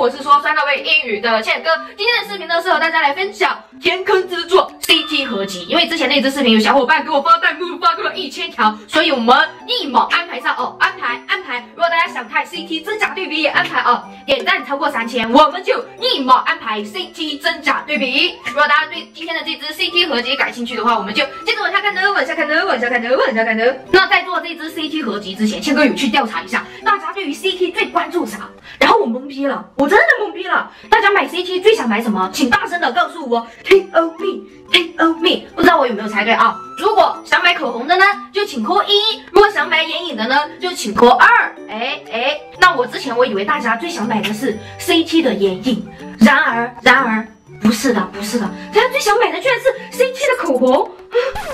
我是说酸辣味英语的倩哥。今天的视频呢是和大家来分享天坑之作 CT 合集，因为之前那支视频有小伙伴给我发弹幕发过了一千条，所以我们立马安排上哦，安排安排。如果大家想看 CT 真假对比，也安排哦，点赞超过三千，我们就立马安排 CT 真假对比。如果大家对今天的这支 CT 合集感兴趣的话，我们就接着往下看呢，往下看呢，往下看呢，往下看呢。那在做这支 CT 合集之前，倩哥有去调查一下，大家对于 CT 最关注啥？然后我懵逼了，我真的懵逼了。大家买 CT 最想买什么？请大声的告诉我，T O me，T O me。不知道我有没有猜对啊？如果想买口红的呢，就请扣一；如果想买眼影的呢，就请扣二。哎哎，那我之前我以为大家最想买的是 CT 的眼影，然而然而不是的，不是的，大家最想买的居然是 CT 的口红。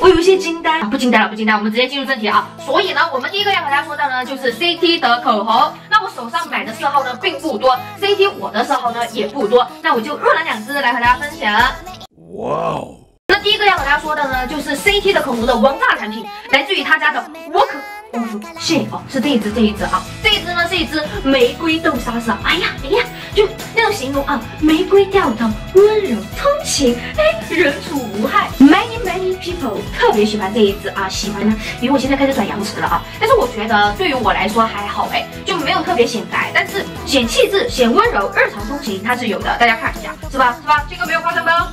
我有一些惊呆啊，不惊呆了，不惊呆，我们直接进入正题啊。所以呢，我们第一个要和大家说到呢，就是 CT 的口红。那我手上买的色号呢并不多，CT 我的色号呢也不多，那我就入了两支来和大家分享。哇哦！第一个要和大家说的呢，就是 CT 的口红的王炸产品，来自于他家的 Walk。谢哦，是这一支，这一支啊，这一支呢是一支玫瑰豆沙色。哎呀，哎呀，就那种形容啊，玫瑰调的温柔通情，哎，人畜无害。Many many people 特别喜欢这一支啊，喜欢呢，因为我现在开始转阳池了啊。但是我觉得对于我来说还好哎，就没有特别显白，但是显气质、显温柔，日常通勤它是有的，大家看一下，是吧？是吧？这个没有夸张吧？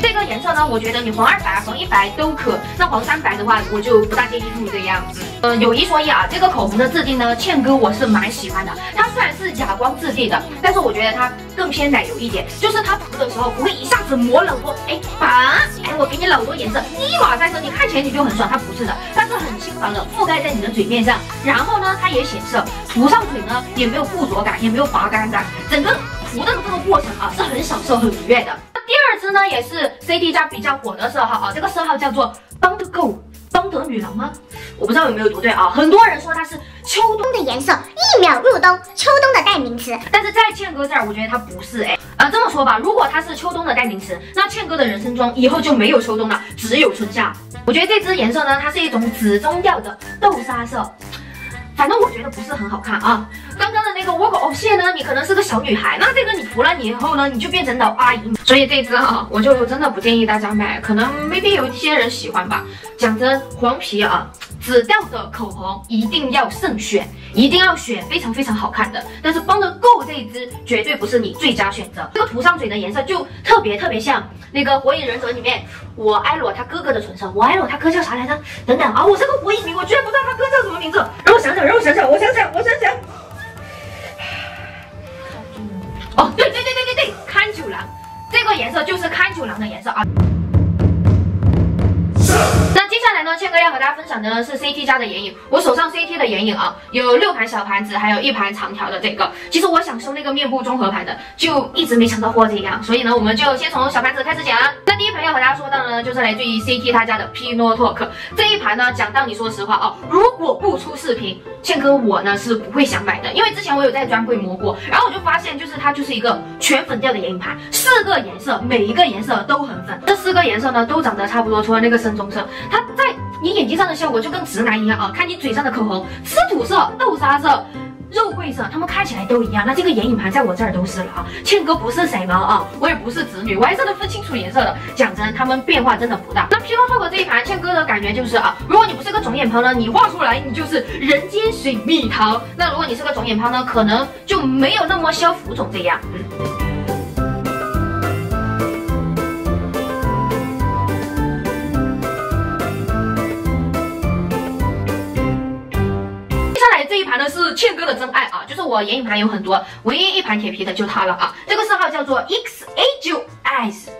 这个。颜色呢？我觉得你黄二白、黄一白都可。那黄三白的话，我就不大建议入这个样子。呃，有一说一啊，这个口红的质地呢，倩哥我是蛮喜欢的。它虽然是哑光质地的，但是我觉得它更偏奶油一点，就是它涂的时候不会一下子抹老多。哎，把，哎，我给你老多颜色，立马在身，你看起来你就很爽。它不是的，它是很轻薄的覆盖在你的嘴面上，然后呢，它也显色，涂上嘴呢也没有附着感，也没有拔干感，整个涂的这个过程啊是很享受、很愉悦的。那第二支呢，也是 C D 家比较火的色号啊，这个色号叫做邦德 Go，邦德女郎吗？我不知道有没有读对啊。很多人说它是秋冬的颜色，一秒入冬，秋冬的代名词。但是在倩哥这儿，我觉得它不是哎。呃，这么说吧，如果它是秋冬的代名词，那倩哥的人生中以后就没有秋冬了，只有春夏。我觉得这支颜色呢，它是一种紫棕调的豆沙色。反正我觉得不是很好看啊。刚刚的那个 Walk of 谢呢，你可能是个小女孩，那这个你涂了你以后呢，你就变成老阿姨。所以这支啊，我就真的不建议大家买，可能未必有一些人喜欢吧。讲真，黄皮啊。紫调的口红一定要慎选，一定要选非常非常好看的。但是帮的 Go 这一支绝对不是你最佳选择。这个涂上嘴的颜色就特别特别像那个火影忍者里面我艾罗他哥哥的唇色。我艾罗他哥叫啥来着？等等啊，我是个火影迷，我居然不知道他哥叫什么名字。让我想想，让我想想，我想想，我想想。哦，对对对对对对，看九郎，这个颜色就是看九郎的颜色啊。那接下来呢倩哥要和大家分享的呢是 CT 家的眼影，我手上 CT 的眼影啊，有六盘小盘子，还有一盘长条的这个。其实我想收那个面部综合盘的，就一直没抢到货这样，所以呢，我们就先从小盘子开始讲。那第一盘要和大家说到呢，就是来自于 CT 他家的 Pinotalk 这一盘呢，讲到你说实话哦，如果不出视频，倩哥我呢是不会想买的，因为之前我有在专柜摸过，然后我就发现就是它就是一个全粉调的眼影盘，四个颜色，每一个颜色都很粉，这四个颜色呢都长得差不多，除了那个深棕色，它在。你眼睛上的效果就跟直男一样啊！看你嘴上的口红，吃土色、豆沙色、肉桂色，它们看起来都一样。那这个眼影盘在我这儿都是了啊！倩哥不是色盲啊，我也不是直女，我还是能分清楚颜色的。讲真，它们变化真的不大。那 P 诺透 k 这一盘，倩哥的感觉就是啊，如果你不是个肿眼泡呢，你画出来你就是人间水蜜桃；那如果你是个肿眼泡呢，可能就没有那么消浮肿这样。嗯。是倩哥的真爱啊，就是我眼影盘有很多，唯一一盘铁皮的就它了啊。这个色号叫做 X A 九 S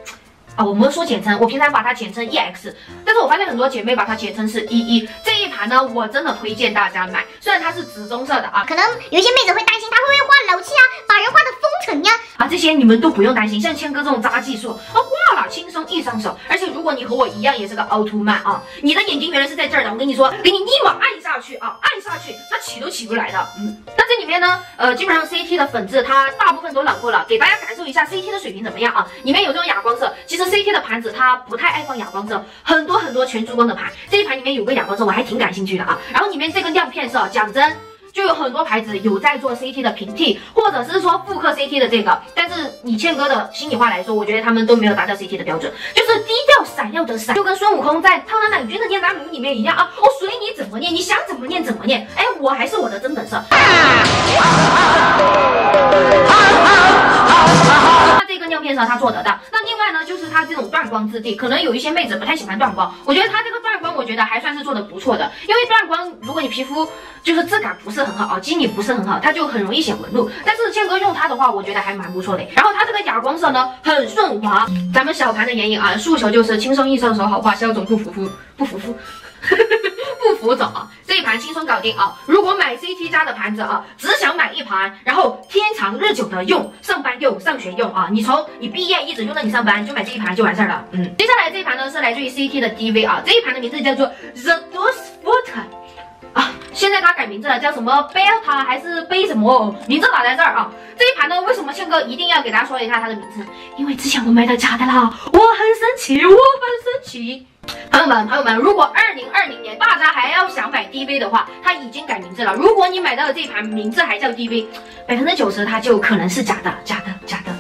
啊，我们说简称，我平常把它简称 E X，但是我发现很多姐妹把它简称是一一。这一盘呢，我真的推荐大家买，虽然它是紫棕色的啊，可能有些妹子会担心它会不会画老气啊，把人画的疯尘呀啊，这些你们都不用担心，像谦哥这种渣技术啊，挂了轻松易上手，而且如果你和我一样也是个凹凸曼啊，你的眼睛原来是在这儿的，我跟你说，给你立马按下。去啊，按下去，那起都起不来的。嗯，那这里面呢，呃，基本上 CT 的粉质它大部分都染过了，给大家感受一下 CT 的水平怎么样啊？里面有这种哑光色，其实 CT 的盘子它不太爱放哑光色，很多很多全珠光的盘，这一盘里面有个哑光色，我还挺感兴趣的啊。然后里面这个亮片色，讲真。就有很多牌子有在做 CT 的平替，或者是说复刻 CT 的这个，但是以倩哥的心里话来说，我觉得他们都没有达到 CT 的标准，就是低调闪耀的闪，就跟孙悟空在苍兰党军的念丹炉里面一样啊，我随你怎么念，你想怎么念怎么念，哎，我还是我的真本色。他做得到。那另外呢，就是它这种断光质地，可能有一些妹子不太喜欢断光。我觉得它这个光，我觉得还算是做的不错的。因为缎光，如果你皮肤就是质感不是很好啊，肌理不是很好，它就很容易显纹路。但是倩哥用它的话，我觉得还蛮不错的。然后它这个哑光色呢，很顺滑。咱们小盘的眼影啊，诉求就是轻松易上手，好画，消肿不浮肤，不浮肤。不浮肿啊，这一盘轻松搞定啊！如果买 CT 家的盘子啊，只想买一盘，然后天长日久的用，上班用、上学用啊，你从你毕业一直用到你上班，就买这一盘就完事儿了。嗯，接下来这一盘呢是来自于 CT 的 DV 啊，这一盘的名字叫做 The Dose Water 啊，现在它改名字了，叫什么 Beta 还是贝什么？名字打在这儿啊。这一盘呢，为什么倩哥一定要给大家说一下它的名字？因为之前我买到假的啦，我很生气，我很生气。朋友们，朋友们，如果二零二零年大家还要想买 DV 的话，它已经改名字了。如果你买到的这盘名字还叫 DV，百分之九十它就可能是假的，假的，假的。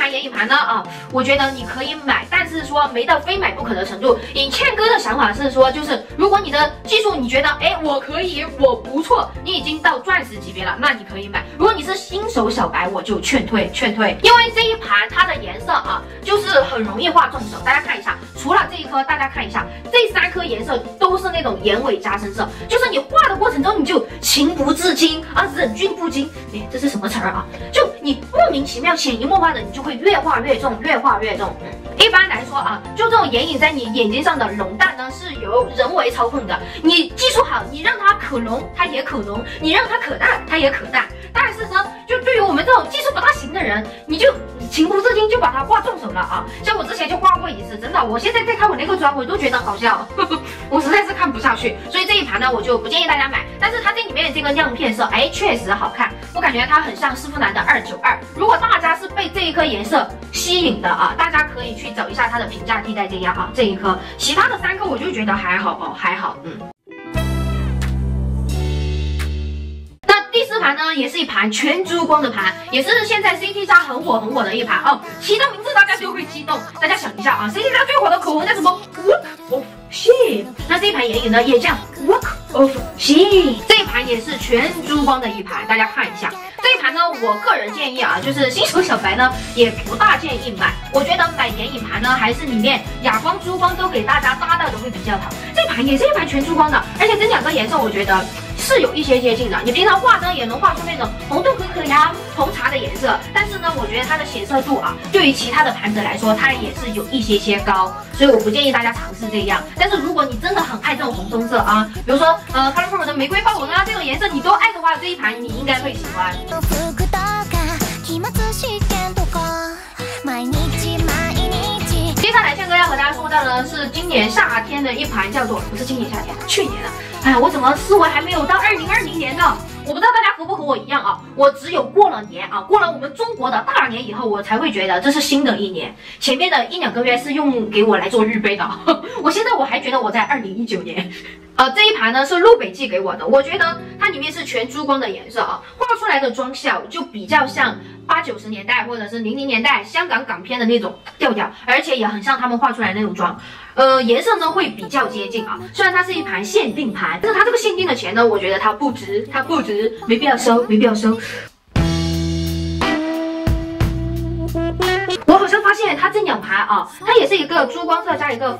盘眼影盘呢，啊，我觉得你可以买，但是说没到非买不可的程度。以倩哥的想法是说，就是如果你的技术你觉得，哎，我可以，我不错，你已经到钻石级别了，那你可以买。如果你是新手小白，我就劝退，劝退，因为这一盘它的颜色啊，就是很容易画重手。大家看一下，除了这一颗，大家看一下，这三颗颜色都是那种眼尾加深色，就是你画的过程中你就情不自禁啊，忍俊不禁。哎，这是什么词儿啊？就你莫名其妙、潜移默化的。你就会越画越重，越画越重。一般来说啊，就这种眼影在你眼睛上的浓淡呢，是由人为操控的。你技术好，你让它可浓，它也可浓；你让它可淡，它也可淡。但是呢，就对于我们这种技术不大行的人，你就。情不自禁就把它画重手了啊！像我之前就画过一次，真的，我现在再看我那个妆，我都觉得好笑呵呵，我实在是看不下去。所以这一盘呢，我就不建议大家买。但是它这里面的这个亮片色，哎，确实好看，我感觉它很像丝芙兰的二九二。如果大家是被这一颗颜色吸引的啊，大家可以去找一下它的平价替代这样啊，这一颗，其他的三颗我就觉得还好哦，还好，嗯。那第四盘呢也是一盘全珠光的盘，也是现在 CT 上很火很火的一盘哦。提到名字大家就会激动，大家想一下啊，CT 上最火的口红叫什么？Work of Shame。那这一盘眼影呢也叫 Work 哦，行。这一盘也是全珠光的一盘，大家看一下。这一盘呢，我个人建议啊，就是新手小白呢也不大建议买。我觉得买眼影盘呢，还是里面哑光、珠光都给大家搭到的会比较好。这盘也是一盘全珠光的，而且这两个颜色我觉得。是有一些接近的，你平常化妆也能画出那种红豆可可呀、红茶的颜色。但是呢，我觉得它的显色度啊，对于其他的盘子来说，它也是有一些些高，所以我不建议大家尝试这样。但是如果你真的很爱这种红棕色啊，比如说呃 Colorful 的玫瑰豹纹啊这种颜色你都爱的话，这一盘你应该会喜欢。接下来倩哥要和大家说到的是今年夏天的一盘，叫做不是今年夏天，去年的。哎，我怎么思维还没有到二零二零年呢？我不知道大家和不和我一样啊？我只有过了年啊，过了我们中国的大年以后，我才会觉得这是新的一年。前面的一两个月是用给我来做预备的。我现在我还觉得我在二零一九年。呃，这一盘呢是路北寄给我的，我觉得它里面是全珠光的颜色啊，画出来的妆效就比较像八九十年代或者是零零年代香港港片的那种调调，而且也很像他们画出来那种妆。呃，颜色呢会比较接近啊，虽然它是一盘限定盘，但是它这个限定的钱呢，我觉得它不值，它不值，没必要收，没必要收。我好像发现它这两盘啊，它也是一个珠光色加一个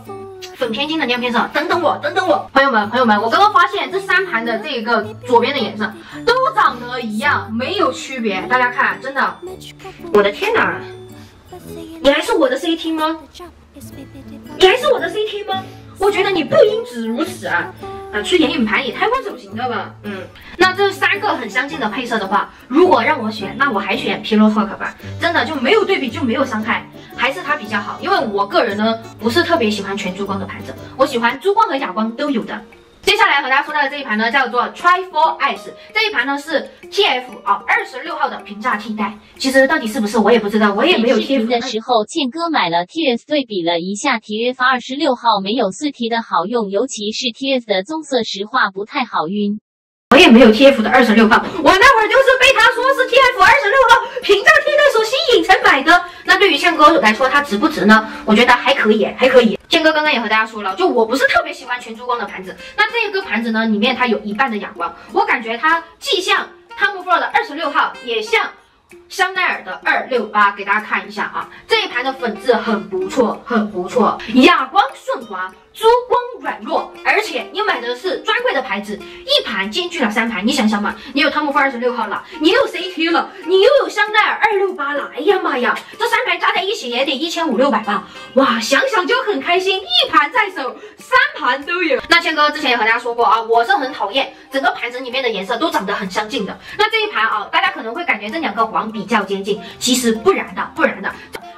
粉偏金的亮片色。等等我，等等我，朋友们，朋友们，我刚刚发现这三盘的这个左边的颜色都长得一样，没有区别。大家看，真的，我的天哪，你还是我的 CT 吗？你还是我的 CT 吗？我觉得你不应只如此啊！啊，出眼影盘也太过走形了吧？嗯，那这三个很相近的配色的话，如果让我选，那我还选 Pillow Talk 吧。真的就没有对比就没有伤害，还是它比较好。因为我个人呢不是特别喜欢全珠光的盘子，我喜欢珠光和哑光都有的。接下来和大家说到的这一盘呢，叫做 Try for Eyes，这一盘呢是 TF 啊二十六号的平价替代。其实到底是不是我也不知道，我也没有 TF 的时候，建哥买了 TS 对比了一下，TF 二十六号没有四 T 的好用，尤其是 TS 的棕色，石化不太好晕。我也没有 TF 的二十六号，我那会儿就是被他说是 TF 二十六号屏障替代所吸引才买的。那对于倩哥来说，它值不值呢？我觉得还可以，还可以。倩哥刚刚也和大家说了，就我不是特别喜欢全珠光的盘子。那这个盘子呢，里面它有一半的哑光，我感觉它既像 Tom Ford 的二十六号，也像香奈儿的二六八。给大家看一下啊，这一盘的粉质很不错，很不错，哑光顺滑。珠光软弱，而且你买的是专柜的牌子，一盘兼具了三盘，你想想嘛，你有汤姆福二十六号了，你有 CT 了，你又有香奈儿二六八了，哎呀妈呀，这三盘加在一起也得一千五六百吧，哇，想想就很开心，一盘在手，三盘都有。那谦哥之前也和大家说过啊，我是很讨厌整个盘子里面的颜色都长得很相近的。那这一盘啊，大家可能会感觉这两个黄比较接近，其实不然的，不然的。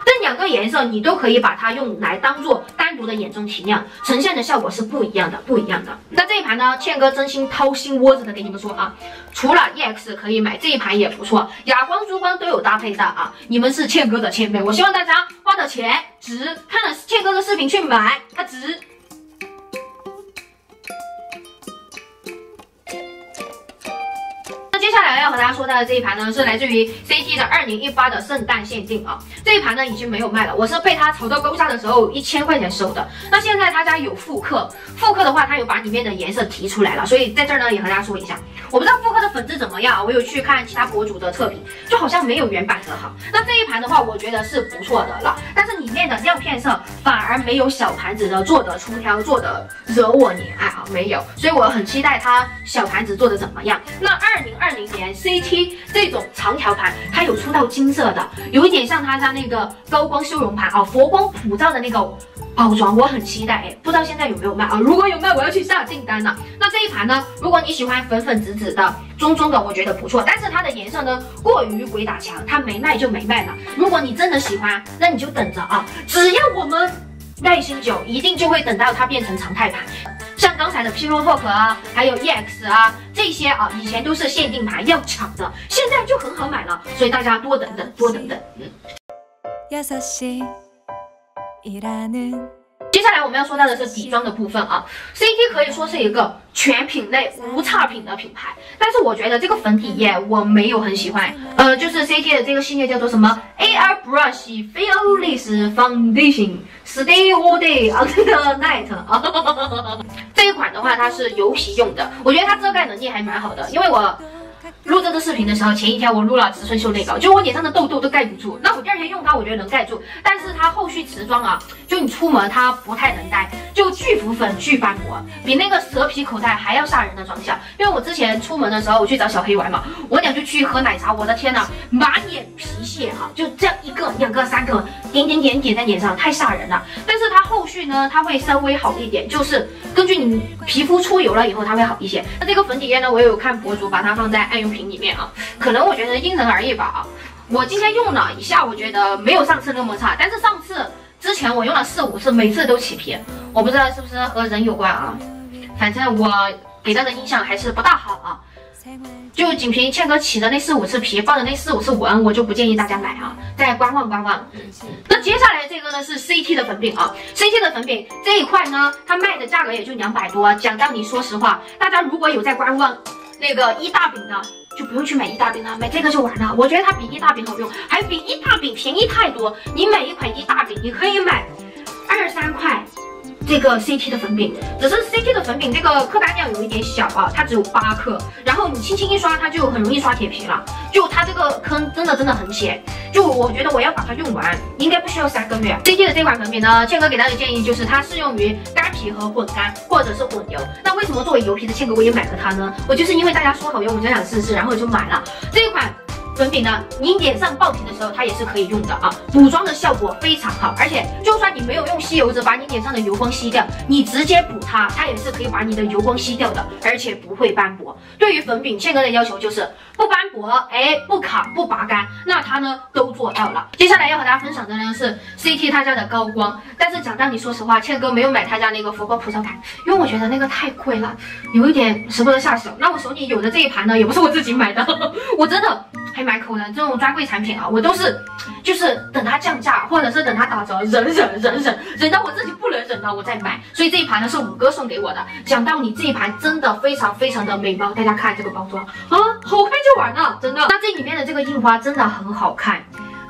这两个颜色你都可以把它用来当做单的眼中提亮，呈现的效果是不一样的，不一样的。那这一盘呢，倩哥真心掏心窝子的给你们说啊，除了 EX 可以买，这一盘也不错，哑光、珠光都有搭配的啊。你们是倩哥的前辈，我希望大家花的钱值，看了倩哥的视频去买，它值。接下来要和大家说到的这一盘呢，是来自于 CT 的二零一八的圣诞限定啊，这一盘呢已经没有卖了，我是被它炒到高价的时候一千块钱收的。那现在他家有复刻，复刻的话他有把里面的颜色提出来了，所以在这儿呢也和大家说一下，我不知道复刻的粉质怎么样，我有去看其他博主的测评，就好像没有原版的好。那这一盘的话，我觉得是不错的了，但是里面的亮片色反而没有小盘子的做的出挑，做的惹我怜爱啊，没有，所以我很期待它小盘子做的怎么样。那二零二零。年 CT 这种长条盘，它有出到金色的，有一点像他家那个高光修容盘啊，佛光普照的那个包装，我很期待哎，不知道现在有没有卖啊？如果有卖，我要去下订单了。那这一盘呢？如果你喜欢粉粉紫紫的、棕棕的，我觉得不错，但是它的颜色呢过于鬼打墙，它没卖就没卖了。如果你真的喜欢，那你就等着啊，只要我们耐心久，一定就会等到它变成常态盘。像刚才的 P Rock 啊，还有 EX 啊，这些啊，以前都是限定盘要抢的，现在就很好买了，所以大家多等等，多等等。嗯。接下来我们要说到的是底妆的部分啊，CT 可以说是一个全品类无差评的品牌，但是我觉得这个粉底液我没有很喜欢，呃，就是 CT 的这个系列叫做什么？Air Brush Fearless Foundation Stay All Day Under Night 啊，这一款的话它是油皮用的，我觉得它遮盖能力还蛮好的，因为我。录这个视频的时候，前一天我录了植村秀内膏，就我脸上的痘痘都盖不住。那我第二天用它，我觉得能盖住。但是它后续持妆啊，就你出门它不太能戴，就巨浮粉、巨斑驳，比那个蛇皮口袋还要吓人的妆效。因为我之前出门的时候，我去找小黑玩嘛，我俩就去喝奶茶，我的天呐，满脸皮屑啊，就这样一个、两个、三个点点点点在脸上，太吓人了。但是它后续呢，它会稍微好一点，就是根据你皮肤出油了以后，它会好一些。那这个粉底液呢，我有看博主把它放在爱用。品里面啊，可能我觉得因人而异吧啊。我今天用了一下，我觉得没有上次那么差，但是上次之前我用了四五次，每次都起皮，我不知道是不是和人有关啊。反正我给到的印象还是不大好啊。就仅凭倩哥起的那四五次皮，爆的那四五次纹，我就不建议大家买啊，再观望观望。那接下来这个呢是 CT 的粉饼啊，CT 的粉饼这一块呢，它卖的价格也就两百多。讲道理，说实话，大家如果有在观望那个一大饼的。就不用去买一大饼了，买这个就完了。我觉得它比一大饼好用，还比一大饼便宜太多。你买一款一大饼，你可以买二三块。这个 CT 的粉饼，只是 CT 的粉饼这个客单量有一点小啊，它只有八克，然后你轻轻一刷，它就很容易刷铁皮了。就它这个坑真的真的很浅，就我觉得我要把它用完，应该不需要三个月。CT 的这款粉饼呢，倩哥给大家的建议就是它适用于干皮和混干，或者是混油。那为什么作为油皮的倩哥我也买了它呢？我就是因为大家说好用，我就想试试，然后我就买了这一款。粉饼呢，你脸上爆皮的时候，它也是可以用的啊，补妆的效果非常好，而且就算你没有用吸油纸把你脸上的油光吸掉，你直接补它，它也是可以把你的油光吸掉的，而且不会斑驳。对于粉饼，倩哥的要求就是不斑驳，哎，不卡，不拔干，那它呢都做到了。接下来要和大家分享的呢是 CT 他家的高光，但是讲道理，说实话，倩哥没有买他家那个佛光普照盘，因为我觉得那个太贵了，有一点舍不得下手。那我手里有的这一盘呢，也不是我自己买的，我真的。还海口的，这种专柜产品啊，我都是就是等它降价，或者是等它打折，忍忍忍忍忍到我自己不能忍了，我再买。所以这一盘呢是五哥送给我的。讲到你，这一盘真的非常非常的美貌，大家看这个包装啊，好看就完了，真的。那这里面的这个印花真的很好看。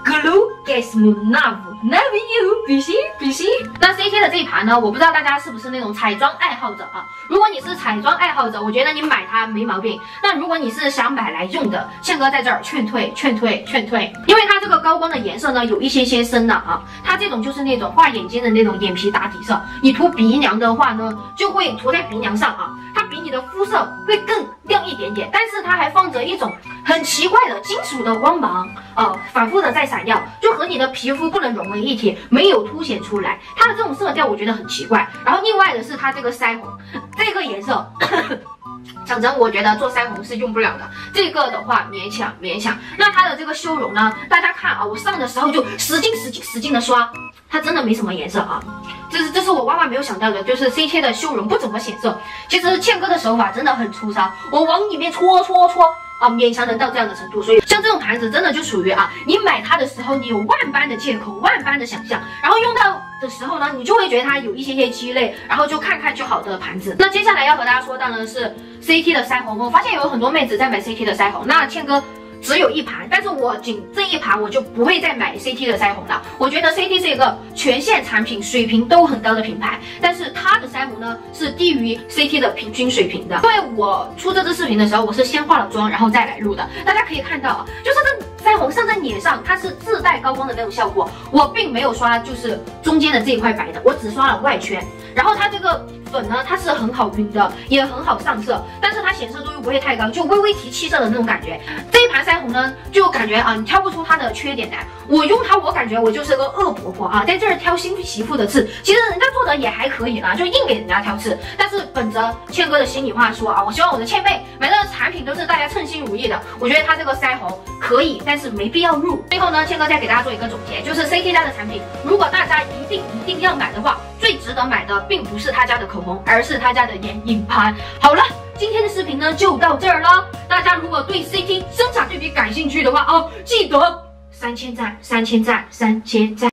Glue gets me love, love you，比心比心。那 CT 的这一盘呢？我不知道大家是不是那种彩妆爱好者啊？如果你是彩妆爱好者，我觉得你买它没毛病。那如果你是想买来用的，倩哥在这儿劝退，劝退，劝退。因为它这个高光的颜色呢，有一些些深了啊。它这种就是那种画眼睛的那种眼皮打底色。你涂鼻梁的话呢，就会涂在鼻梁上啊。它的肤色会更亮一点点，但是它还放着一种很奇怪的金属的光芒，呃，反复的在闪耀，就和你的皮肤不能融为一体，没有凸显出来。它的这种色调我觉得很奇怪。然后另外的是它这个腮红，这个颜色。讲真，我觉得做腮红是用不了的。这个的话勉强勉强。那它的这个修容呢？大家看啊，我上的时候就使劲使劲使劲的刷，它真的没什么颜色啊。这是这是我万万没有想到的，就是 C T 的修容不怎么显色。其实倩哥的手法真的很粗糙，我往里面搓搓搓啊，勉强能到这样的程度。所以像这种盘子真的就属于啊，你买它的时候你有万般的借口，万般的想象，然后用到。的时候呢，你就会觉得它有一些些鸡肋，然后就看看就好的盘子。那接下来要和大家说到呢是 CT 的腮红，我发现有很多妹子在买 CT 的腮红，那倩哥。只有一盘，但是我仅这一盘我就不会再买 CT 的腮红了。我觉得 CT 是一个全线产品水平都很高的品牌，但是它的腮红呢是低于 CT 的平均水平的。因为我出这支视频的时候，我是先化了妆，然后再来录的。大家可以看到啊，就是这腮红上在脸上，它是自带高光的那种效果。我并没有刷，就是中间的这一块白的，我只刷了外圈。然后它这个粉呢，它是很好晕的，也很好上色，但是它显色度又不会太高，就微微提气色的那种感觉。这一盘腮红呢，就感觉啊，你挑不出它的缺点来。我用它，我感觉我就是个恶婆婆啊，在这儿挑新媳妇的刺。其实人家做的也还可以啦，就硬给人家挑刺。但是本着倩哥的心里话说啊，我希望我的倩妹买的产品都是大家称心如意的。我觉得它这个腮红可以，但是没必要入。最后呢，倩哥再给大家做一个总结，就是 CT 家的产品，如果大家一定一定要买的话，最值得买的并不是他家的口红，而是他家的眼影盘。好了，今天的视频呢就到这儿了。大家如果对 CT 生产对比感兴趣的话哦，记得。三千赞，三千赞，三千赞。